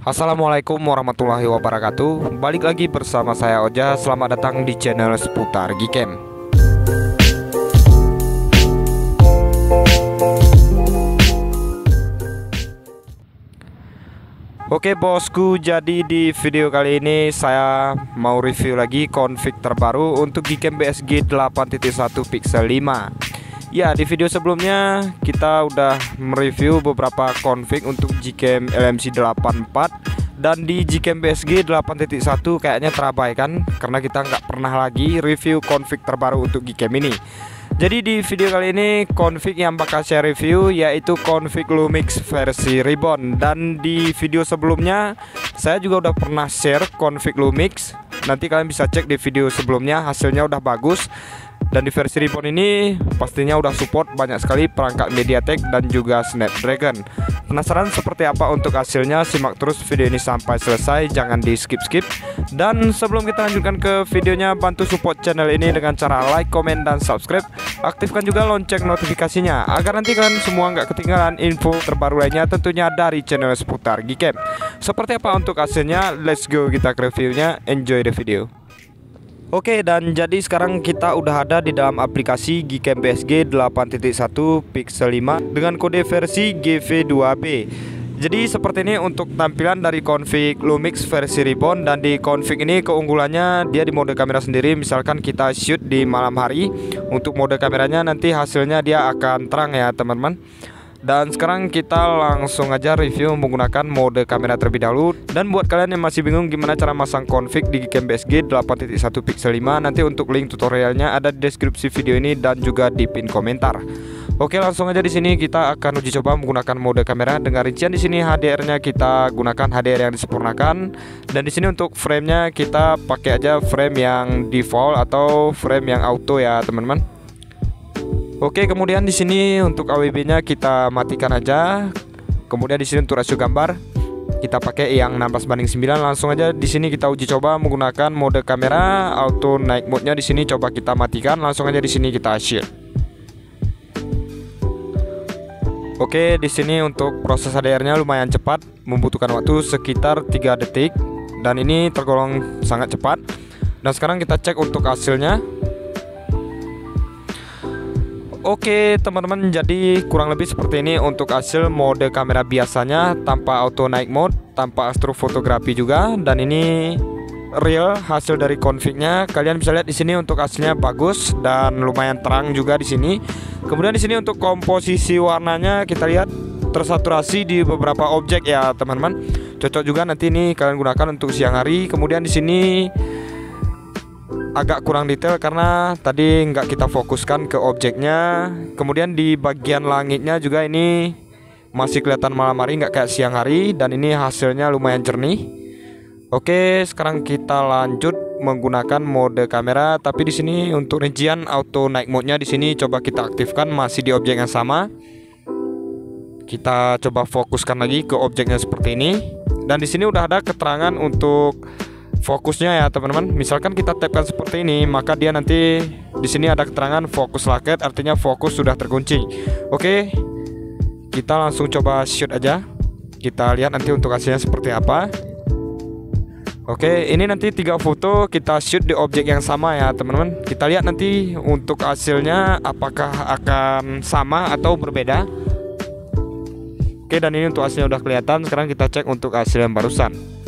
Assalamualaikum warahmatullahi wabarakatuh. Balik lagi bersama saya Oja. Selamat datang di channel seputar Gcam Oke bosku, jadi di video kali ini saya mau review lagi config terbaru untuk Gcam BSG 8.1 Pixel 5 Ya di video sebelumnya kita udah mereview beberapa config untuk Gcam LMC 84 dan di Gcam BSG 8.1 kayaknya terabaikan karena kita nggak pernah lagi review config terbaru untuk Gcam ini. Jadi di video kali ini config yang bakal saya review yaitu config Lumix versi Ribbon. Dan di video sebelumnya saya juga udah pernah share config Lumix. Nanti kalian bisa cek di video sebelumnya hasilnya udah bagus dan di versi Ribbon ini pastinya udah support banyak sekali perangkat MediaTek dan juga Snapdragon. Penasaran seperti apa untuk hasilnya? Simak terus video ini sampai selesai, jangan di skip-skip. Dan sebelum kita lanjutkan ke videonya, bantu support channel ini dengan cara like, comment, dan subscribe. Aktifkan juga lonceng notifikasinya agar nanti kalian semua nggak ketinggalan info terbaru lainnya tentunya dari channel seputar Gcam. Seperti apa untuk hasilnya? Let's go kita ke reviewnya. Enjoy the video. Oke dan jadi sekarang kita udah ada di dalam aplikasi Gcam BSG 8.1 Pixel 5 dengan kode versi GV2B jadi seperti ini untuk tampilan dari config Lumix versi Ribbon dan di config ini keunggulannya dia di mode kamera sendiri. Misalkan kita shoot di malam hari untuk mode kameranya nanti hasilnya dia akan terang ya teman-teman dan sekarang kita langsung aja review menggunakan mode kamera terlebih dahulu. Dan buat kalian yang masih bingung gimana cara masang config di Gcam BSG 8.1 Pixel 5 Nanti untuk link tutorialnya ada di deskripsi video ini dan juga di pin komentar. Oke langsung aja di sini kita akan uji coba menggunakan mode kamera. Dengan rincian di sini HDR-nya kita gunakan HDR yang disempurnakan. Dan di sini untuk frame-nya kita pakai aja frame yang default atau frame yang auto ya teman-teman. Oke, kemudian di sini untuk AWB-nya kita matikan aja. Kemudian di sini untuk rasio gambar kita pakai yang 16 banding 9 langsung aja di sini kita uji coba menggunakan mode kamera auto night mode-nya di sini coba kita matikan langsung aja di sini kita share. Oke, di sini untuk proses HDR-nya lumayan cepat, membutuhkan waktu sekitar 3 detik dan ini tergolong sangat cepat. Dan sekarang kita cek untuk hasilnya. Oke teman-teman jadi kurang lebih seperti ini untuk hasil mode kamera biasanya tanpa auto night mode tanpa astrofotografi juga. Dan ini real hasil dari confignya. Kalian bisa lihat di sini untuk hasilnya bagus dan lumayan terang juga di sini. Kemudian di sini untuk komposisi warnanya kita lihat tersaturasi di beberapa objek ya teman-teman. Cocok juga nanti ini kalian gunakan untuk siang hari. Kemudian di sini agak kurang detail karena tadi nggak kita fokuskan ke objeknya. Kemudian di bagian langitnya juga ini masih kelihatan malam hari nggak kayak siang hari dan ini hasilnya lumayan jernih. Oke sekarang kita lanjut menggunakan mode kamera tapi di sini untuk rincian auto night mode nya di sini coba kita aktifkan masih di objek yang sama. Kita coba fokuskan lagi ke objeknya seperti ini. Dan di sini udah ada keterangan untuk fokusnya ya teman-teman. Misalkan kita tapkan seperti ini maka dia nanti di sini ada keterangan fokus laket artinya fokus sudah terkunci. Oke kita langsung coba shoot aja. Kita lihat nanti untuk hasilnya seperti apa. Oke ini nanti tiga foto kita shoot di objek yang sama ya teman-teman. Kita lihat nanti untuk hasilnya apakah akan sama atau berbeda. Oke dan ini untuk hasilnya udah kelihatan. Sekarang kita cek untuk hasil yang barusan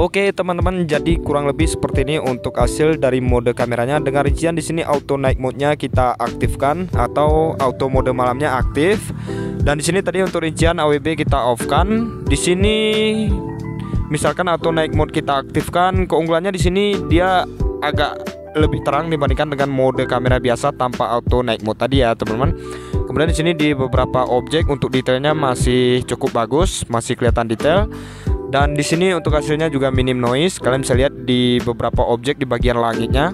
Oke teman-teman, jadi kurang lebih seperti ini untuk hasil dari mode kameranya. Dengan rincian di sini auto night mode-nya kita aktifkan atau auto mode malamnya aktif. Dan di sini tadi untuk rincian AWB kita off-kan. Di sini misalkan auto night mode kita aktifkan, keunggulannya di sini dia agak lebih terang dibandingkan dengan mode kamera biasa tanpa auto night mode tadi ya, teman-teman. Kemudian di sini di beberapa objek untuk detailnya masih cukup bagus, masih kelihatan detail. Dan di sini untuk hasilnya juga minim noise. Kalian bisa lihat di beberapa objek di bagian langitnya.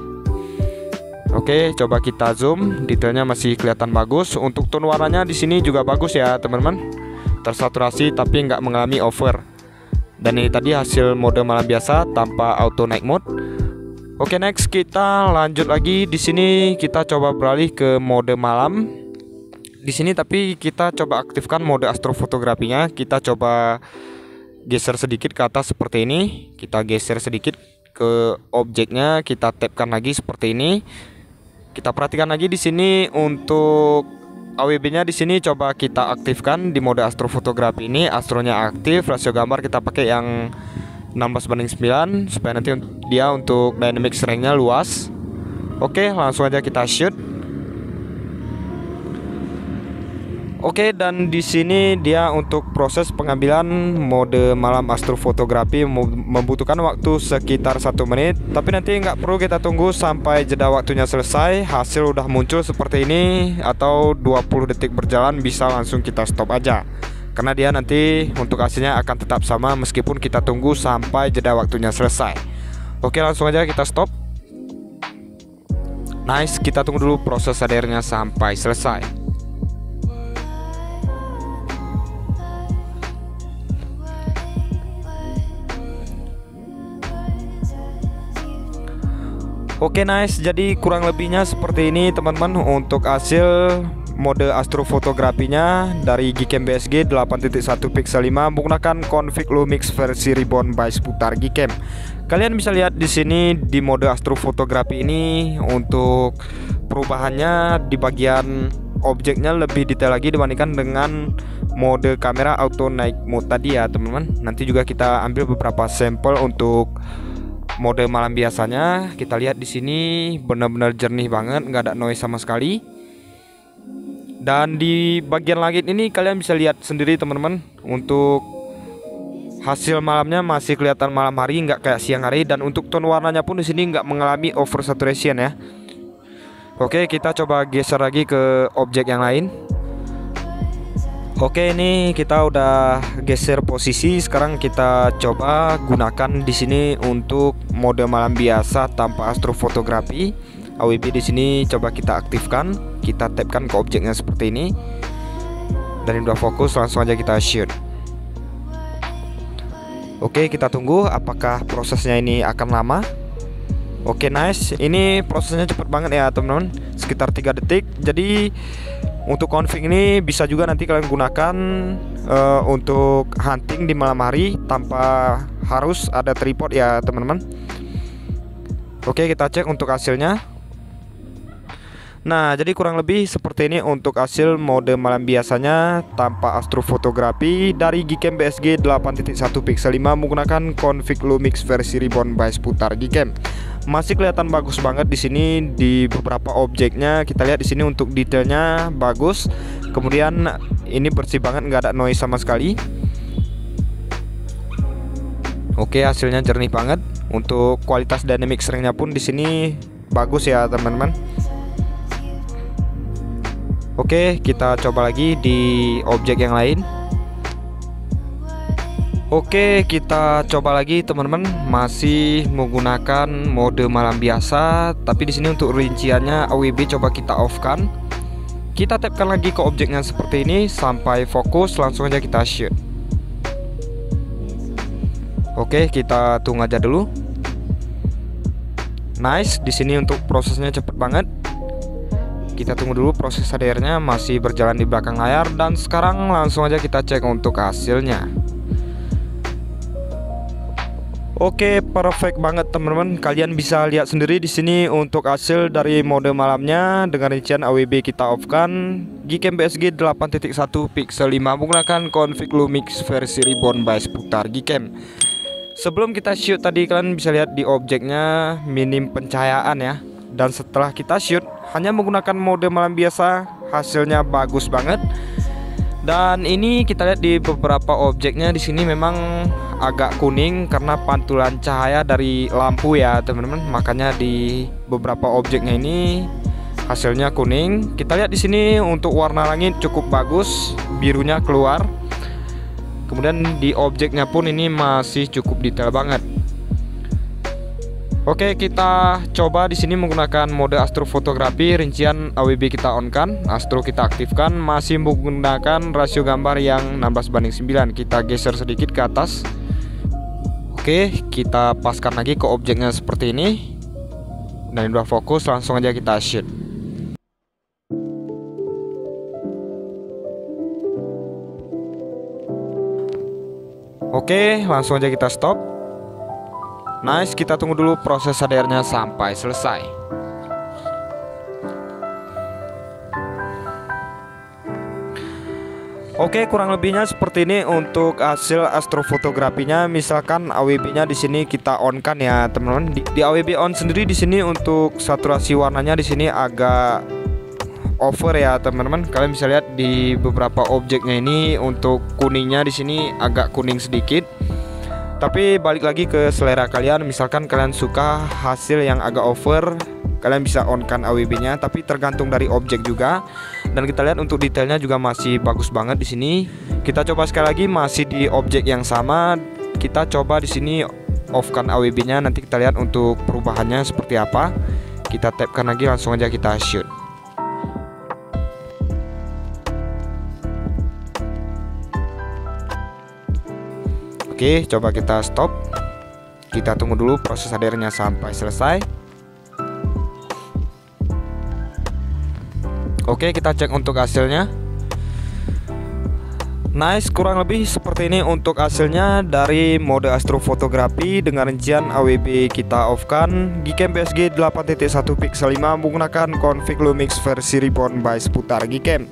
Oke, coba kita zoom. Detailnya masih kelihatan bagus. Untuk tone warnanya di sini juga bagus ya, teman-teman. Tersaturasi tapi nggak mengalami over. Dan ini tadi hasil mode malam biasa tanpa auto night mode. Oke, next kita lanjut lagi di sini kita coba beralih ke mode malam. di sini tapi kita coba aktifkan mode astrofotografinya. Kita coba geser sedikit ke atas seperti ini. Kita geser sedikit ke objeknya, kita tapkan lagi seperti ini. Kita perhatikan lagi di sini untuk AWB-nya di sini coba kita aktifkan di mode astrofotografi ini. Astronya aktif, rasio gambar kita pakai yang 16 banding 9 supaya nanti dia untuk dynamic strength-nya luas. Oke, langsung aja kita shoot. Oke dan di sini dia untuk proses pengambilan mode malam astrofotografi membutuhkan waktu sekitar satu menit. Tapi nanti nggak perlu kita tunggu sampai jeda waktunya selesai. Hasil udah muncul seperti ini atau 20 detik berjalan bisa langsung kita stop aja. Karena dia nanti untuk hasilnya akan tetap sama meskipun kita tunggu sampai jeda waktunya selesai. Oke langsung aja kita stop. Nice kita tunggu dulu proses sadarnya sampai selesai Oke nice, jadi kurang lebihnya seperti ini teman-teman untuk hasil mode astrofotografinya dari Gcam BSG 8.1 pixel 5 menggunakan config Lumix versi Ribbon by Sputar Gcam. Kalian bisa lihat di sini di mode astrofotografi ini untuk perubahannya di bagian objeknya lebih detail lagi dibandingkan dengan mode kamera auto night mode tadi ya teman-teman. Nanti juga kita ambil beberapa sampel untuk mode malam biasanya. Kita lihat di sini benar-benar jernih banget nggak ada noise sama sekali. Dan di bagian langit ini kalian bisa lihat sendiri teman-teman. Untuk hasil malamnya masih kelihatan malam hari nggak kayak siang hari. Dan untuk tone warnanya pun di sini nggak mengalami over saturation ya. Oke kita coba geser lagi ke objek yang lain Oke ini kita udah geser posisi. Sekarang kita coba gunakan di sini untuk mode malam biasa tanpa astrofotografi. AWB di sini coba kita aktifkan. Kita tapkan ke objeknya seperti ini. Dan udah fokus langsung aja kita shoot. Oke kita tunggu apakah prosesnya ini akan lama Oke nice ini prosesnya cepet banget ya teman-teman sekitar 3 detik jadi untuk config ini bisa juga nanti kalian gunakan uh, untuk hunting di malam hari tanpa harus ada tripod ya teman-teman. Oke, kita cek untuk hasilnya. Nah, jadi kurang lebih seperti ini untuk hasil mode malam biasanya tanpa astrofotografi dari Gcam BSG 8.1 pixel 5 menggunakan config Lumix versi Ribbon by Sputar Gcam. Masih kelihatan bagus banget di sini di beberapa objeknya. Kita lihat di sini untuk detailnya bagus. Kemudian ini bersih banget, nggak ada noise sama sekali. Oke, hasilnya jernih banget. Untuk kualitas dynamic strength pun di sini bagus ya, teman-teman. Oke, kita coba lagi di objek yang lain. Oke, kita coba lagi teman-teman. Masih menggunakan mode malam biasa, tapi di sini untuk rinciannya AWB coba kita off kan. Kita tapkan lagi ke objeknya seperti ini sampai fokus, langsung aja kita shoot. Oke, kita tunggu aja dulu. Nice, di sini untuk prosesnya cepet banget. Kita tunggu dulu proses HDR-nya masih berjalan di belakang layar dan sekarang langsung aja kita cek untuk hasilnya. Oke, perfect banget teman-teman. Kalian bisa lihat sendiri di sini untuk hasil dari mode malamnya dengan rincian AWB kita off kan. Gcam BSG 8.1 pixel 5 menggunakan config Lumix versi Ribbon by seputar Gcam. Sebelum kita shoot tadi kalian bisa lihat di objeknya minim pencahayaan ya. Dan setelah kita shoot hanya menggunakan mode malam biasa hasilnya bagus banget dan ini kita lihat di beberapa objeknya. Di sini memang agak kuning karena pantulan cahaya dari lampu ya teman-teman. Makanya di beberapa objeknya ini hasilnya kuning. Kita lihat di sini untuk warna langit cukup bagus birunya keluar. Kemudian di objeknya pun ini masih cukup detail banget Oke, kita coba di sini menggunakan mode astrofotografi rincian AWB kita on kan, astro kita aktifkan, masih menggunakan rasio gambar yang 16 banding 9. Kita geser sedikit ke atas. Oke, kita paskan lagi ke objeknya seperti ini. Dan udah fokus, langsung aja kita shoot. Oke, langsung aja kita stop. Nice, kita tunggu dulu proses HDR-nya sampai selesai. Oke, kurang lebihnya seperti ini untuk hasil astrofotografinya. Misalkan AWB-nya di sini kita on kan ya, teman-teman. Di, di AWB on sendiri di sini untuk saturasi warnanya di sini agak over ya, teman-teman. Kalian bisa lihat di beberapa objeknya ini untuk kuningnya di sini agak kuning sedikit. Tapi balik lagi ke selera kalian. Misalkan kalian suka hasil yang agak over kalian bisa on kan AWB nya tapi tergantung dari objek juga. Dan kita lihat untuk detailnya juga masih bagus banget di sini. Kita coba sekali lagi masih di objek yang sama. Kita coba di sini off kan AWB nya nanti kita lihat untuk perubahannya seperti apa. Kita tapkan lagi langsung aja kita shoot Oke, coba kita stop. Kita tunggu dulu proses hadirnya sampai selesai. Oke kita cek untuk hasilnya Nice kurang lebih seperti ini untuk hasilnya dari mode astrofotografi dengan rincian AWB kita off kan Gcam PSG 8.1 pixel 5 menggunakan config Lumix versi Reborn by seputar Gcam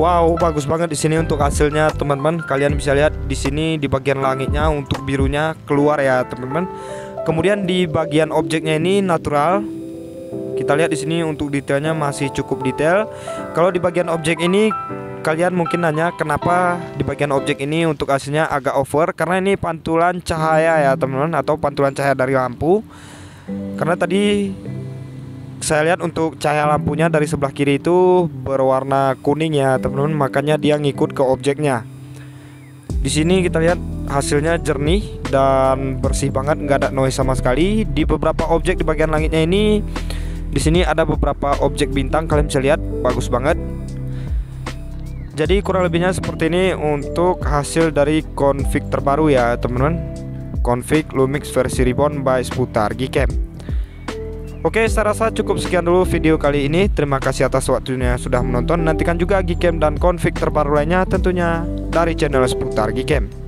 Wow bagus banget di sini untuk hasilnya teman-teman kalian bisa lihat di sini di bagian langitnya untuk birunya keluar ya teman-teman kemudian di bagian objeknya ini natural kita lihat di sini untuk detailnya masih cukup detail. Kalau di bagian objek ini kalian mungkin nanya kenapa di bagian objek ini untuk hasilnya agak over karena ini pantulan cahaya ya teman-teman atau pantulan cahaya dari lampu. Karena tadi saya lihat untuk cahaya lampunya dari sebelah kiri itu berwarna kuning ya teman-teman, makanya dia ngikut ke objeknya. Di sini kita lihat hasilnya jernih dan bersih banget, nggak ada noise sama sekali. Di beberapa objek di bagian langitnya ini di sini ada beberapa objek bintang kalian bisa lihat bagus banget. Jadi kurang lebihnya seperti ini untuk hasil dari config terbaru ya teman-teman. Config Lumix versi Ribbon by Sputar Gcam. Oke, saya rasa cukup sekian dulu video kali ini. Terima kasih atas waktunya sudah menonton. Nantikan juga Gcam dan config terbaru lainnya tentunya dari channel Sputar Gcam.